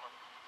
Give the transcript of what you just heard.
woman.